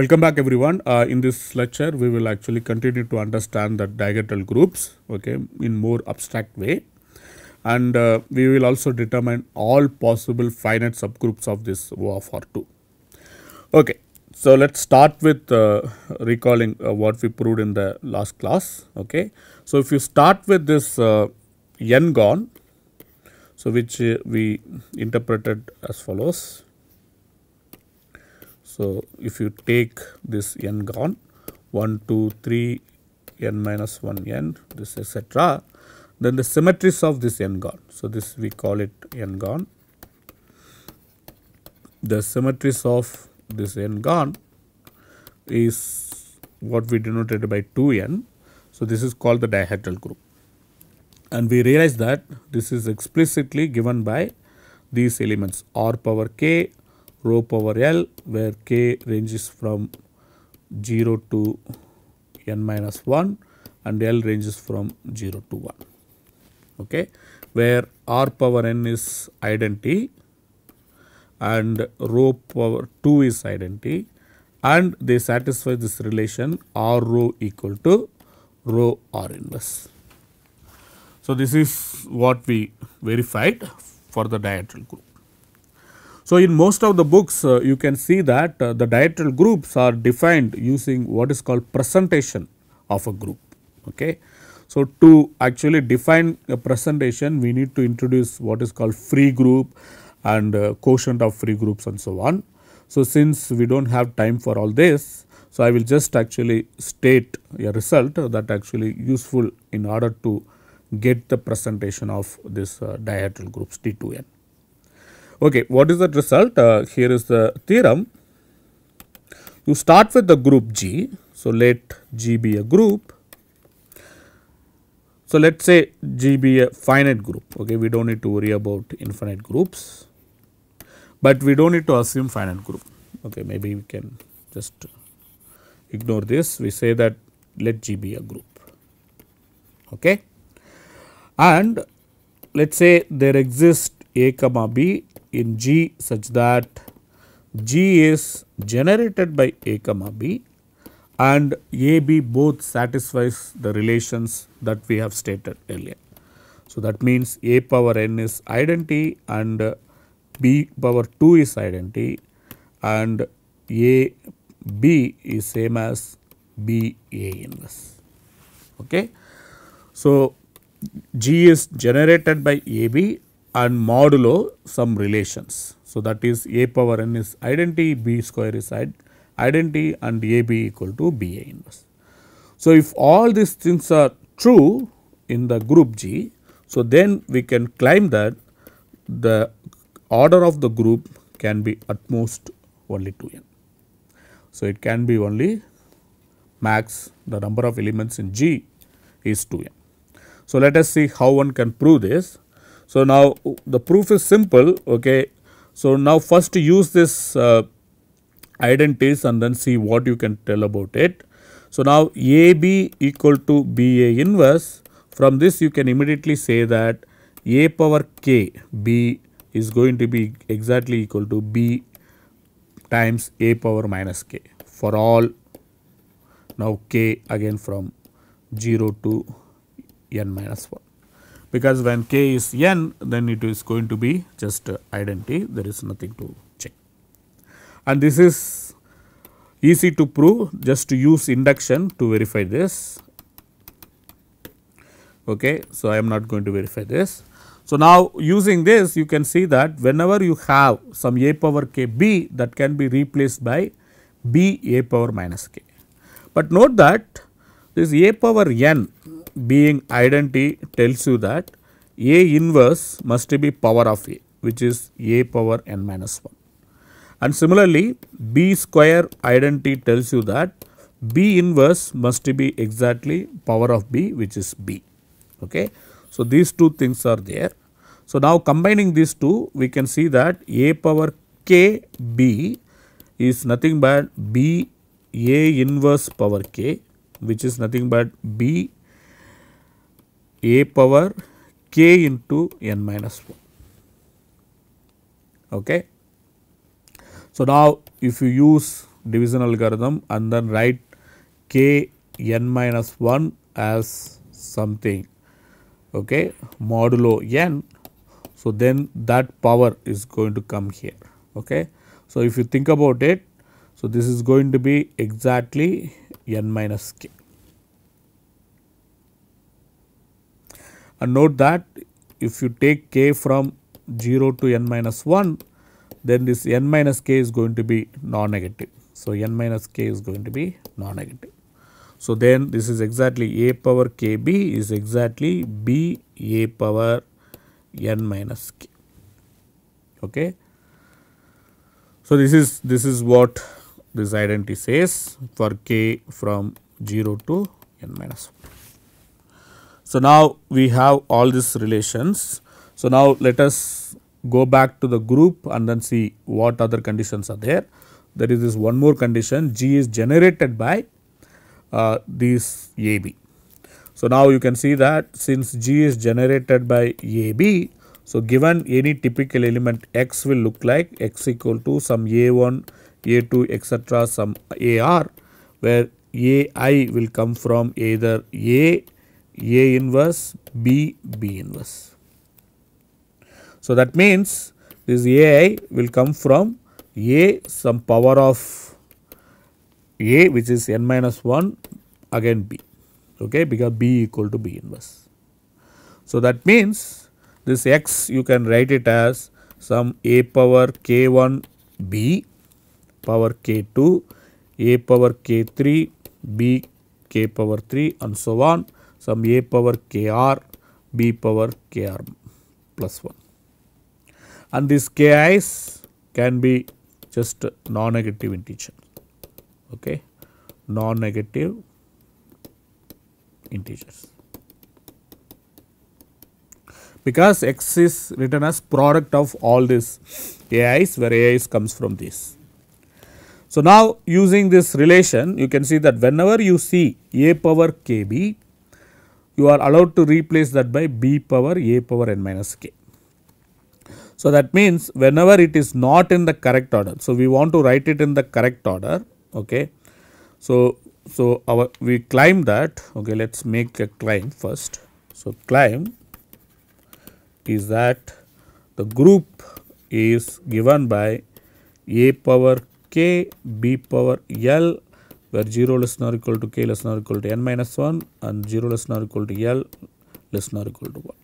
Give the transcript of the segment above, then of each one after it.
Welcome back everyone. Uh, in this lecture, we will actually continue to understand the diagonal groups okay, in more abstract way and uh, we will also determine all possible finite subgroups of this O of R2. Okay. So, let us start with uh, recalling uh, what we proved in the last class. Okay. So, if you start with this uh, n gon, so which uh, we interpreted as follows. So, if you take this n gon 1, 2, 3, n minus 1 n this etc., then the symmetries of this n gon. So, this we call it n gon. The symmetries of this n gon is what we denoted by 2n. So, this is called the dihedral group and we realize that this is explicitly given by these elements r power k rho power l where k ranges from 0 to n minus 1 and l ranges from 0 to 1 okay where r power n is identity and rho power 2 is identity and they satisfy this relation r rho equal to rho r inverse. So, this is what we verified for the dihedral group. So, in most of the books uh, you can see that uh, the dihedral groups are defined using what is called presentation of a group. Okay. So, to actually define a presentation we need to introduce what is called free group and uh, quotient of free groups and so on. So, since we do not have time for all this, so I will just actually state a result that actually useful in order to get the presentation of this uh, dihedral groups D2n. Okay, what is that result? Uh, here is the theorem. You start with the group G. So, let G be a group. So, let us say G be a finite group. Okay, we do not need to worry about infinite groups, but we do not need to assume finite group. Okay, maybe we can just ignore this. We say that let G be a group. Okay, and let us say there exists A comma B in G such that G is generated by A comma B and A B both satisfies the relations that we have stated earlier. So, that means A power n is identity and B power 2 is identity and A B is same as B A inverse. Okay. So, G is generated by A B and modulo some relations. So, that is A power n is identity, B square is identity and A B equal to B A inverse. So, if all these things are true in the group G, so then we can claim that the order of the group can be at most only 2n. So, it can be only max the number of elements in G is 2n. So, let us see how one can prove this. So, now the proof is simple. Okay. So, now first use this uh, identities and then see what you can tell about it. So, now A B equal to B A inverse from this you can immediately say that A power k B is going to be exactly equal to B times A power minus k for all now k again from 0 to n minus 1 because when k is n then it is going to be just identity. There is nothing to check. And this is easy to prove. Just to use induction to verify this. Okay so i am not going to verify this. So now using this you can see that whenever you have some a power k b that can be replaced by b a power minus k. But note that this a power n being identity tells you that A inverse must be power of A which is A power n minus 1. And similarly, B square identity tells you that B inverse must be exactly power of B which is B. Okay. So, these two things are there. So, now combining these two we can see that A power k B is nothing but B A inverse power k which is nothing but B a power k into n minus 1. Okay. So, now if you use division algorithm and then write k n minus 1 as something okay modulo n so then that power is going to come here okay so if you think about it so this is going to be exactly n minus k and note that if you take k from 0 to n minus 1 then this n minus k is going to be non-negative. So, n minus k is going to be non-negative. So, then this is exactly a power k b is exactly b a power n minus k. Okay. So, this is this is what this identity says for k from 0 to n minus 1. So, now we have all these relations. So, now let us go back to the group and then see what other conditions are there. There is this one more condition G is generated by uh, this AB. So, now you can see that since G is generated by AB, so given any typical element x will look like x equal to some A1, A2 etc. some AR where AI will come from either A a inverse, B, B inverse. So, that means this AI will come from A some power of A which is n minus 1 again B okay, because B equal to B inverse. So, that means this x you can write it as some A power k 1 B power k 2 A power k 3 B k power 3 and so on some a power kr b power kr plus 1 and these ki's can be just non-negative integer. Okay? Non-negative integers. Because x is written as product of all these ai's where ai's comes from this. So, now using this relation you can see that whenever you see a power kb you are allowed to replace that by b power a power n minus k. So, that means whenever it is not in the correct order. So, we want to write it in the correct order. Okay. So, so our we claim that okay let us make a claim first. So, claim is that the group is given by a power k b power l where 0 less than or equal to k less than or equal to n minus 1 and 0 less than or equal to l less than or equal to 1.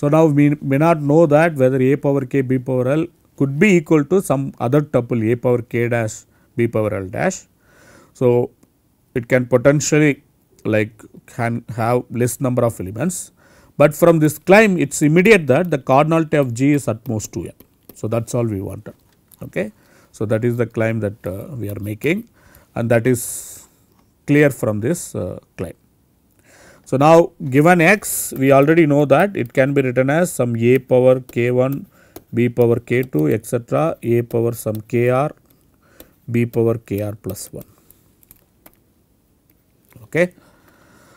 So, now we may not know that whether a power k b power l could be equal to some other tuple a power k dash b power l dash. So, it can potentially like can have less number of elements, but from this claim it is immediate that the cardinality of G is at most 2n. So, that is all we wanted. Okay. So, that is the claim that uh, we are making and that is clear from this uh, claim. So, now given x we already know that it can be written as some a power k 1 b power k 2 etc. a power some k r b power k r plus 1. Okay.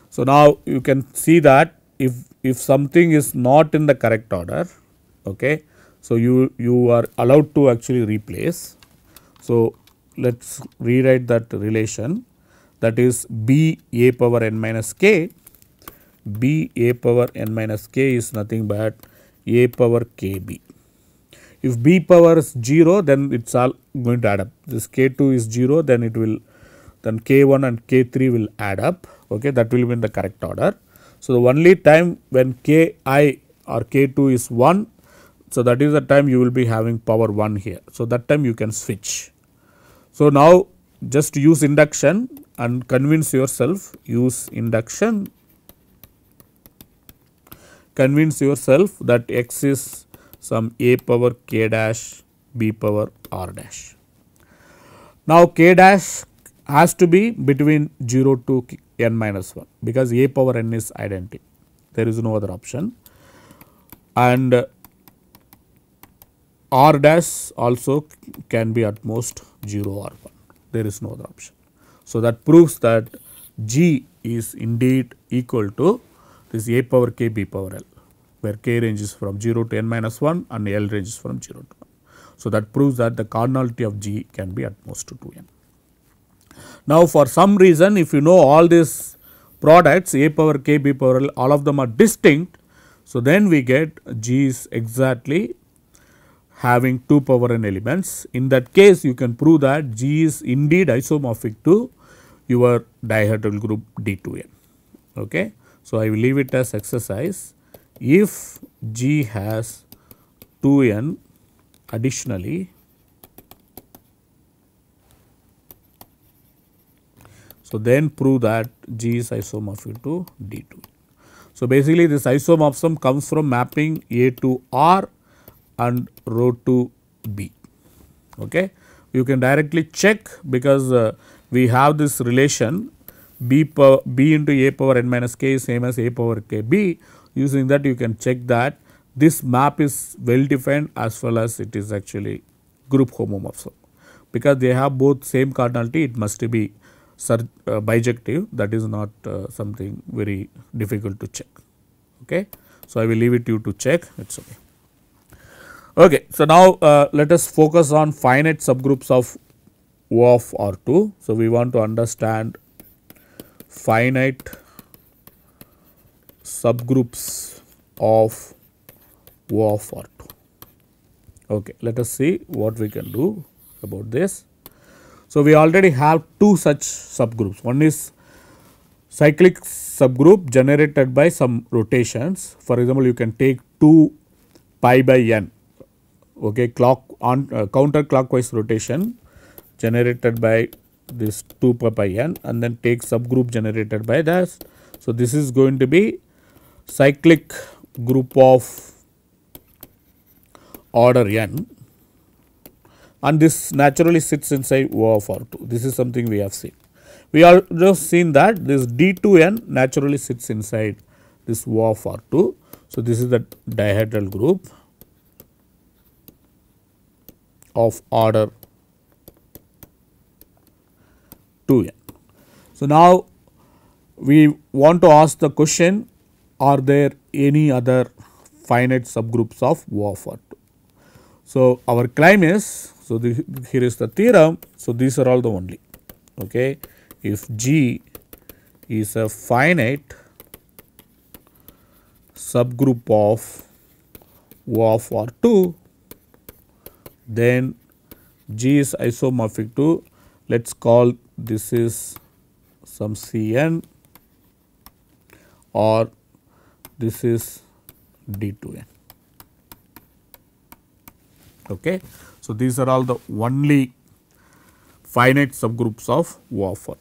So, now you can see that if, if something is not in the correct order, okay, so you, you are allowed to actually replace. So, let us rewrite that relation that is b a power n minus k, b a power n minus k is nothing but a power k b. If b power is 0 then it is all going to add up this k 2 is 0 then it will then k 1 and k 3 will add up okay that will be in the correct order. So, the only time when k i or k 2 is 1 so that is the time you will be having power 1 here. So, that time you can switch so, now just use induction and convince yourself use induction. Convince yourself that x is some a power k dash b power r dash. Now, k dash has to be between 0 to n minus 1 because a power n is identity there is no other option. And r dash also can be at most 0 or 1 there is no other option. So, that proves that G is indeed equal to this a power k b power l where k ranges from 0 to n minus 1 and l ranges from 0 to 1. So, that proves that the cardinality of G can be at most to 2n. Now, for some reason if you know all these products a power k b power l all of them are distinct. So, then we get G is exactly having 2 power n elements. In that case you can prove that G is indeed isomorphic to your dihedral group D2n. Okay. So, I will leave it as exercise if G has 2n additionally So, then prove that G is isomorphic to D2. So, basically this isomorphism comes from mapping A to R and rho to B. Okay. You can directly check because uh, we have this relation b power b into a power n minus k is same as a power k b. Using that you can check that this map is well defined as well as it is actually group homomorphism. Because they have both same cardinality it must be uh, bijective that is not uh, something very difficult to check. Okay. So, I will leave it to you to check it is okay. Okay. So, now uh, let us focus on finite subgroups of O of R2. So, we want to understand finite subgroups of O of R2. Okay. Let us see what we can do about this. So, we already have two such subgroups. One is cyclic subgroup generated by some rotations. For example, you can take 2 pi by n okay, clock on uh, counterclockwise rotation generated by this 2 pi by n and then take subgroup generated by this. So, this is going to be cyclic group of order n and this naturally sits inside O of R2. This is something we have seen. We have just seen that this D2n naturally sits inside this O of R2. So, this is the dihedral group of order 2n. So, now we want to ask the question are there any other finite subgroups of O of R2. So, our claim is so, the, here is the theorem. So, these are all the only. Okay. If G is a finite subgroup of O of R2, then G is isomorphic to let us call this is some Cn or this is D2n. Okay. So, these are all the only finite subgroups of O of R2.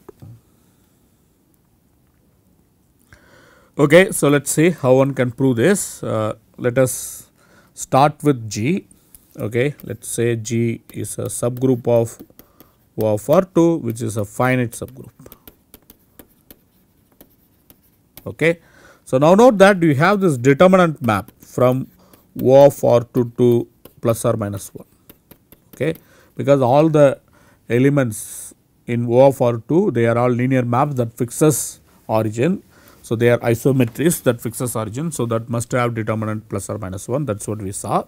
Okay, so let us see how one can prove this. Uh, let us start with G. Okay, let us say G is a subgroup of O of R2 which is a finite subgroup. Okay. So, now note that we have this determinant map from O of R2 to plus or minus 1 okay, because all the elements in O of R2 they are all linear maps that fixes origin. So, they are isometries that fixes origin. So, that must have determinant plus or minus 1 that is what we saw.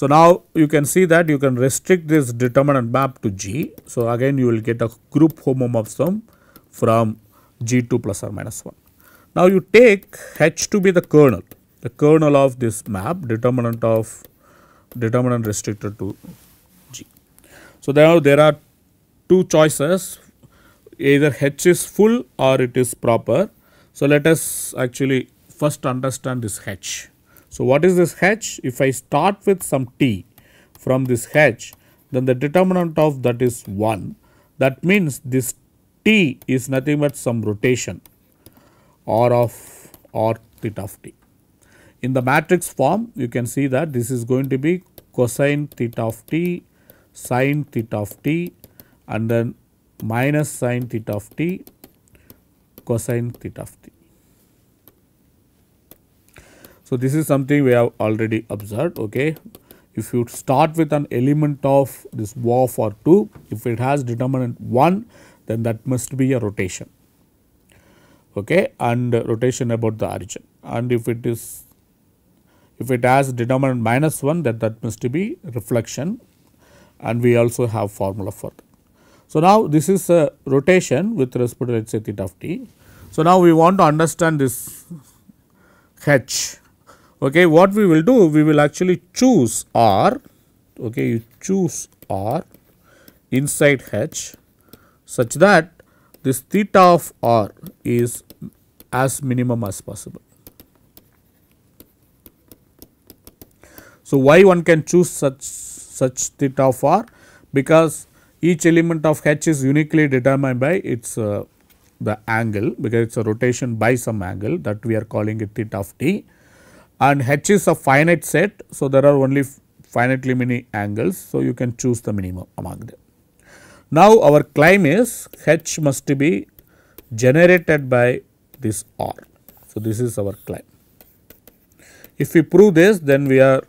So, now you can see that you can restrict this determinant map to G. So, again you will get a group homomorphism from G to plus or minus 1. Now, you take H to be the kernel, the kernel of this map determinant of determinant restricted to G. so, now there are two choices either H is full or it is proper. So, let us actually first understand this H. So, what is this H? If I start with some T from this H then the determinant of that is 1 that means this T is nothing but some rotation or of or theta of T. In the matrix form you can see that this is going to be cosine theta of T sine theta of t and then minus sine theta of t cosine theta of t. So, this is something we have already observed. Okay. If you start with an element of this O of R2, if it has determinant 1, then that must be a rotation okay, and rotation about the origin. And if it is if it has determinant minus 1, then that must be reflection and we also have formula for that. So, now this is a rotation with respect to let us say theta of t. So, now we want to understand this h. Okay, what we will do? We will actually choose r. Okay, you choose r inside h such that this theta of r is as minimum as possible. So, why one can choose such such theta of r? Because each element of h is uniquely determined by its uh, the angle because it is a rotation by some angle that we are calling it theta of t and h is a finite set. So, there are only finitely many angles. So, you can choose the minimum among them. Now, our claim is h must be generated by this r. So, this is our claim. If we prove this then we are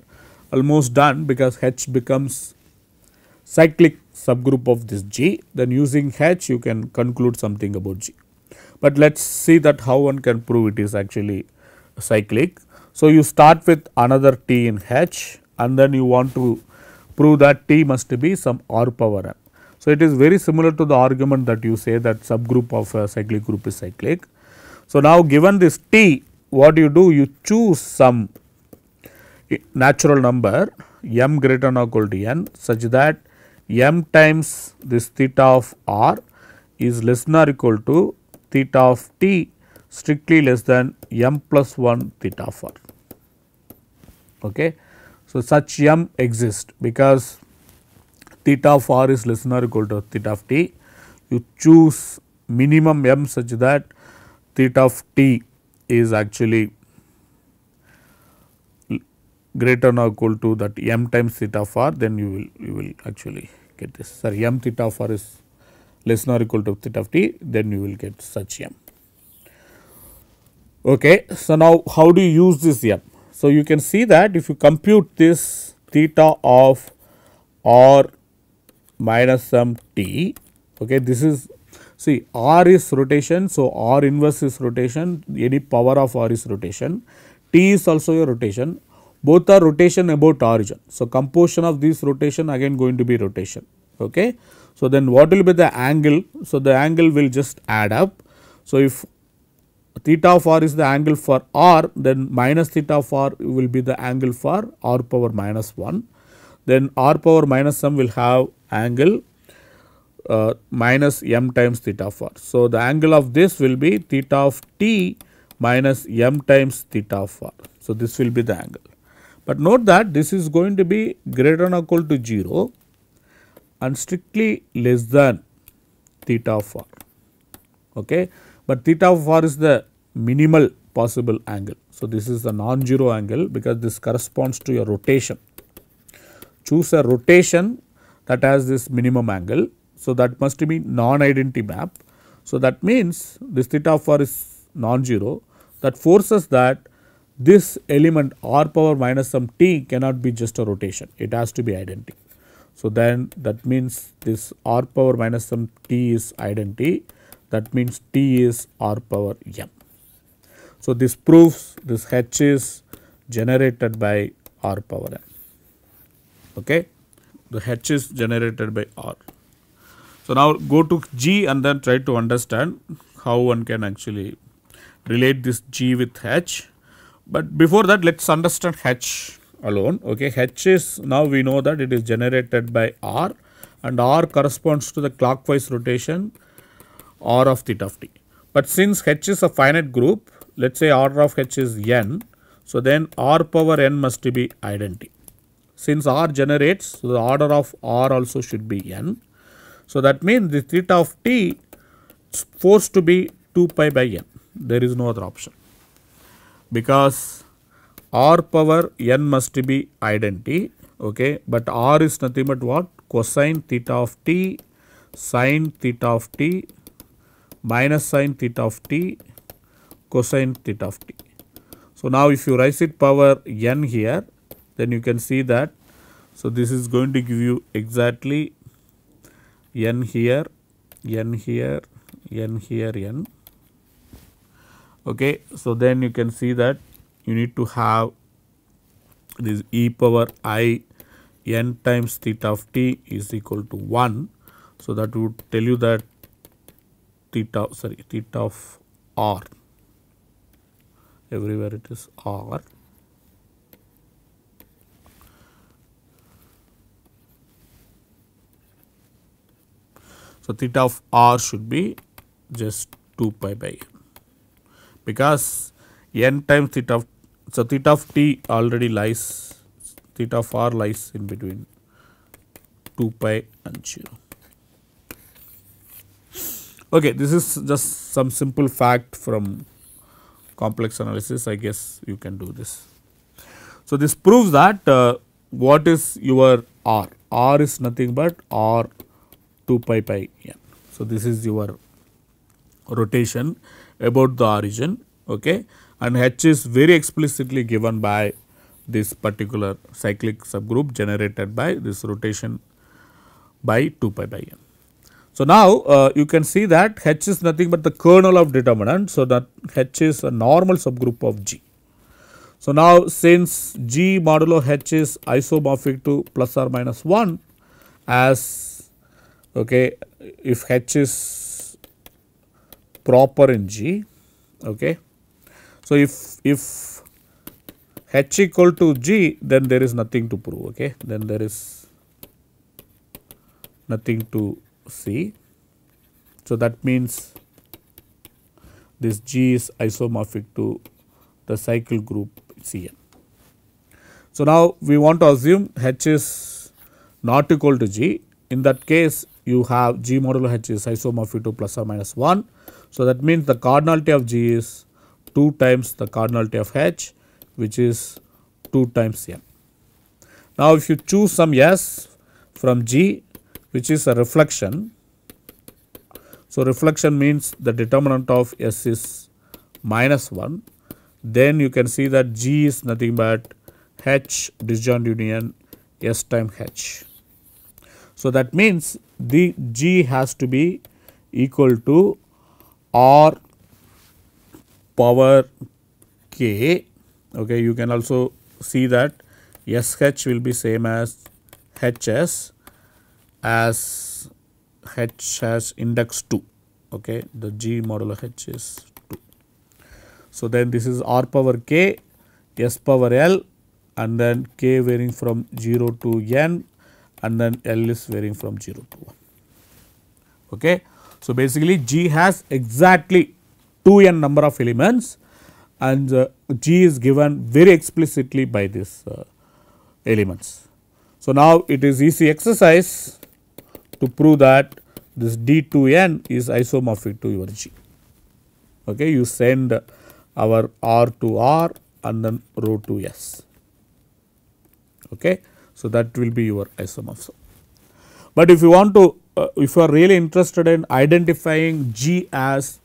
almost done because H becomes cyclic subgroup of this G then using H you can conclude something about G. But let us see that how one can prove it is actually cyclic. So, you start with another T in H and then you want to prove that T must be some R power m. So, it is very similar to the argument that you say that subgroup of a cyclic group is cyclic. So, now given this T what you do you choose some natural number m greater than or equal to n such that m times this theta of r is less than or equal to theta of t strictly less than m plus 1 theta of r. Okay. So, such m exists because theta of r is less than or equal to theta of t. You choose minimum m such that theta of t is actually greater than or equal to that m times theta of r then you will you will actually get this sorry m theta of r is less than or equal to theta of t then you will get such m. Okay. So, now how do you use this m? So, you can see that if you compute this theta of r minus some t okay this is see r is rotation so r inverse is rotation any power of r is rotation t is also a rotation both are rotation about origin. So, composition of this rotation again going to be rotation. Okay. So, then what will be the angle? So, the angle will just add up. So, if theta of r is the angle for r then minus theta of r will be the angle for r power minus 1. Then r power minus some will have angle uh, minus m times theta of r. So, the angle of this will be theta of t minus m times theta of r. So, this will be the angle. But note that this is going to be greater than or equal to 0 and strictly less than theta of r. Okay. But theta of r is the minimal possible angle. So, this is the non-zero angle because this corresponds to your rotation. Choose a rotation that has this minimum angle. So, that must be non-identity map. So, that means this theta of r is non-zero that forces that this element r power minus some t cannot be just a rotation, it has to be identity. So, then that means this r power minus some t is identity that means t is r power m. So, this proves this h is generated by r power m. Okay. The h is generated by r. So, now go to g and then try to understand how one can actually relate this g with h but before that let us understand H alone. Okay. H is now we know that it is generated by R and R corresponds to the clockwise rotation R of theta of t. But since H is a finite group let us say order of H is n. So, then R power n must be identity. Since R generates so the order of R also should be n. So, that means the theta of t is forced to be 2 pi by n there is no other option because r power n must be identity okay but r is nothing but what cosine theta of t sine theta of t minus sine theta of t cosine theta of t. So, now if you raise it power n here then you can see that so this is going to give you exactly n here n here n here n Okay. So, then you can see that you need to have this e power i n times theta of t is equal to 1. So, that would tell you that theta sorry theta of r. Everywhere it is r. So, theta of r should be just 2 pi by n. Because n times theta of so theta of t already lies theta of r lies in between 2 pi and 0. Okay, this is just some simple fact from complex analysis I guess you can do this. So, this proves that uh, what is your r? r is nothing but r 2 pi pi n. So, this is your rotation about the origin okay and h is very explicitly given by this particular cyclic subgroup generated by this rotation by 2 pi by n. So, now uh, you can see that H is nothing but the kernel of determinant. So, that H is a normal subgroup of G. So, now since G modulo H is isomorphic to plus or minus 1 as okay, if H is proper in G. Okay. So, if, if H equal to G then there is nothing to prove okay, then there is nothing to see. So, that means this G is isomorphic to the cycle group Cn. So, now we want to assume H is not equal to G. In that case, you have G modulo H is isomorphic to plus or minus 1. So, that means the cardinality of G is 2 times the cardinality of H which is 2 times n. Now, if you choose some S from G which is a reflection. So, reflection means the determinant of S is minus 1 then you can see that G is nothing but H disjoint union S time H. So, that means the G has to be equal to R power K okay you can also see that SH will be same as HS as H has index 2 okay the G modulo H is 2. So, then this is R power K S power L and then K varying from 0 to N and then L is varying from 0 to 1. Okay. So, basically G has exactly 2n number of elements and uh, G is given very explicitly by these uh, elements. So, now it is easy exercise to prove that this D2n is isomorphic to your G. Okay, you send our R to R and then rho to S. Okay, so that will be your isomorphism. But if you want to, uh, if you are really interested in identifying G as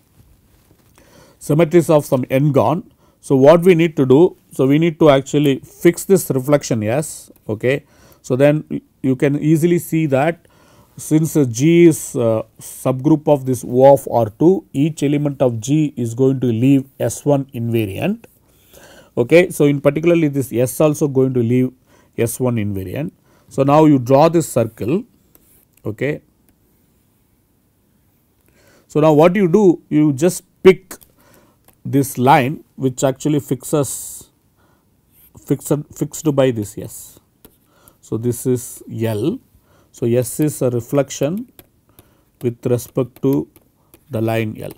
symmetries of some n-gon, so what we need to do, so we need to actually fix this reflection S. Okay, so then you can easily see that since G is subgroup of this O of R2, each element of G is going to leave S1 invariant. Okay. So, in particularly this S also going to leave S1 invariant. So, now you draw this circle. Okay. So, now what you do? You just pick this line which actually fixes fixed fixed by this S. So, this is L so, S is a reflection with respect to the line L.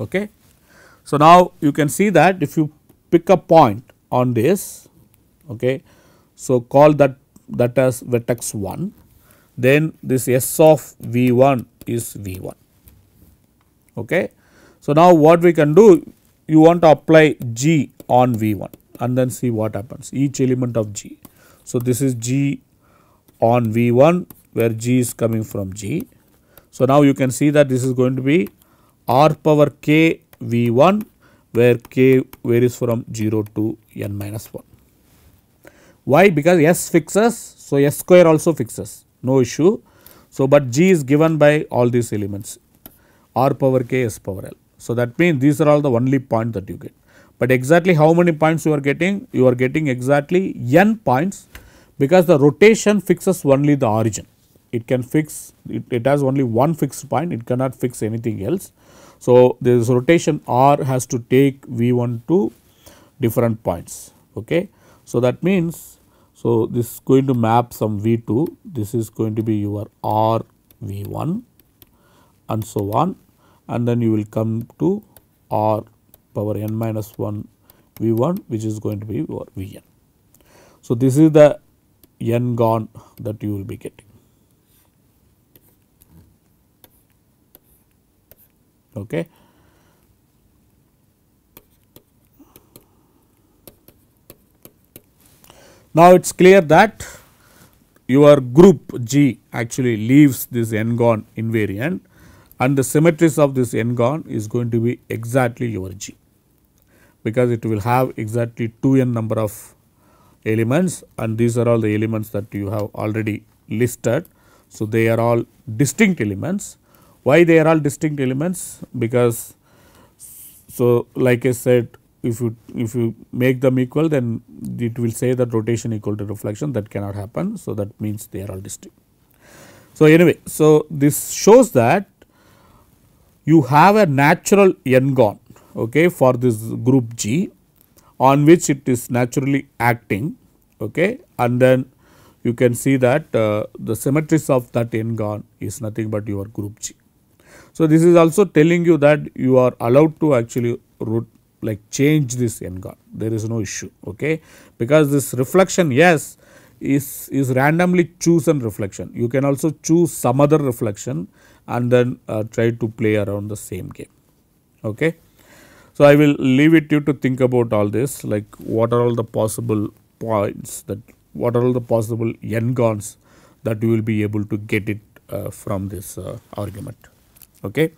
Okay. So, now you can see that if you pick a point on this, okay, so call that that as vertex 1, then this S of V 1 is V 1. Okay. So, now what we can do, you want to apply G on V 1 and then see what happens each element of G. So, this is G on V1 where G is coming from G. So, now you can see that this is going to be R power k V1 where k varies from 0 to n minus 1. Why? Because S fixes, so S square also fixes, no issue. So, but G is given by all these elements R power k S power L. So, that means these are all the only point that you get. But exactly how many points you are getting? You are getting exactly n points because the rotation fixes only the origin. it can fix it, it has only one fixed point it cannot fix anything else. So, this rotation R has to take V 1 to different points. Okay. So, that means so this is going to map some V 2 this is going to be your R V 1 and so on and then you will come to R power n minus 1 V 1 which is going to be your V n. So, this is the n gon that you will be getting. Okay. Now, it is clear that your group G actually leaves this n-gon invariant and the symmetries of this n-gon is going to be exactly your G because it will have exactly 2n number of elements and these are all the elements that you have already listed. So, they are all distinct elements. Why they are all distinct elements? Because so like I said if you if you make them equal then it will say that rotation equal to reflection that cannot happen. So, that means they are all distinct. So, anyway, so this shows that you have a natural n-gon okay, for this group G on which it is naturally acting okay, and then you can see that uh, the symmetries of that n-gon is nothing but your group G. So, this is also telling you that you are allowed to actually root like change this n-gon there is no issue okay? Because this reflection yes is is randomly chosen reflection. You can also choose some other reflection and then uh, try to play around the same game okay so i will leave it you to think about all this like what are all the possible points that what are all the possible n-gons that you will be able to get it uh, from this uh, argument okay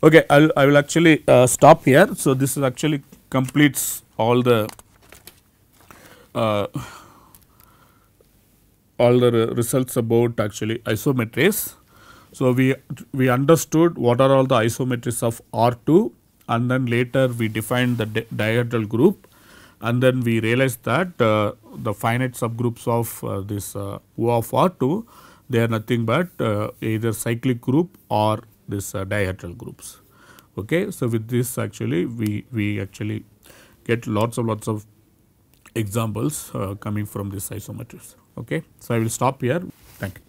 Okay, I'll, I will actually uh, stop here. So, this is actually completes all the uh, all the results about actually isometries. So, we we understood what are all the isometries of R2 and then later we defined the di dihedral group and then we realized that uh, the finite subgroups of uh, this uh, O of R2 they are nothing but uh, either cyclic group or this uh, dihedral groups. Okay. So, with this actually we, we actually get lots of lots of examples uh, coming from this isometries. Okay. So, I will stop here. Thank you.